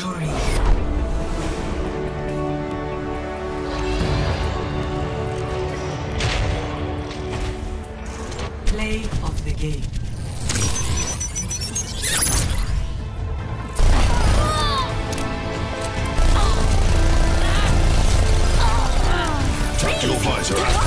Play of the game. Your visor out.